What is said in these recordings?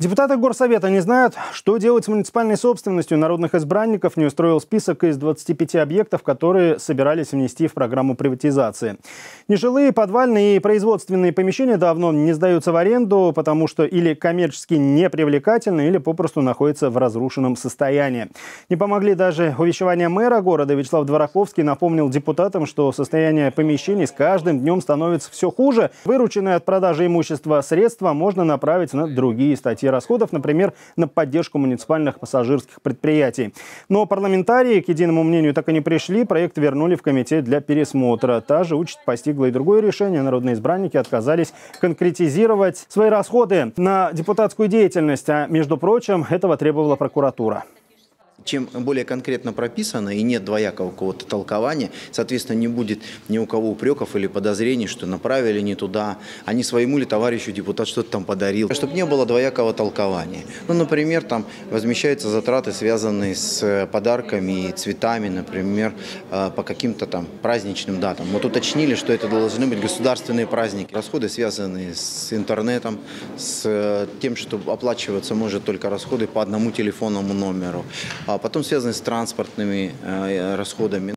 Депутаты Горсовета не знают, что делать с муниципальной собственностью народных избранников, не устроил список из 25 объектов, которые собирались внести в программу приватизации. Нежилые, подвальные и производственные помещения давно не сдаются в аренду, потому что или коммерчески непривлекательны, или попросту находятся в разрушенном состоянии. Не помогли даже увещевания мэра города. Вячеслав Двораковский напомнил депутатам, что состояние помещений с каждым днем становится все хуже. Вырученные от продажи имущества средства можно направить на другие статьи расходов, например, на поддержку муниципальных пассажирских предприятий. Но парламентарии к единому мнению так и не пришли, проект вернули в комитет для пересмотра. Та же участь постигла и другое решение. Народные избранники отказались конкретизировать свои расходы на депутатскую деятельность, а между прочим, этого требовала прокуратура. Чем более конкретно прописано и нет двоякого какого-то толкования, соответственно, не будет ни у кого упреков или подозрений, что направили не туда, а не своему ли товарищу депутат что-то там подарил. Чтобы не было двоякого толкования. Ну, например, там возмещаются затраты, связанные с э, подарками и цветами, например, э, по каким-то там праздничным датам. Вот уточнили, что это должны быть государственные праздники. Расходы, связанные с интернетом, с э, тем, что оплачиваться может только расходы по одному телефонному номеру а потом связаны с транспортными э, расходами.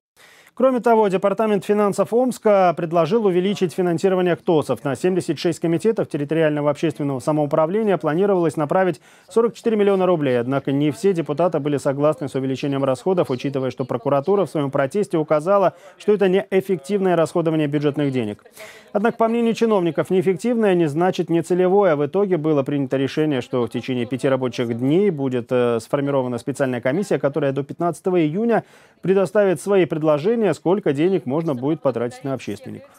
Кроме того, Департамент финансов Омска предложил увеличить финансирование КТОСов. На 76 комитетов территориального общественного самоуправления планировалось направить 44 миллиона рублей. Однако не все депутаты были согласны с увеличением расходов, учитывая, что прокуратура в своем протесте указала, что это неэффективное расходование бюджетных денег. Однако, по мнению чиновников, неэффективное не значит нецелевое. В итоге было принято решение, что в течение пяти рабочих дней будет э, сформирована специальная комиссия, которая до 15 июня предоставит свои предложения, сколько денег можно будет потратить на общественников.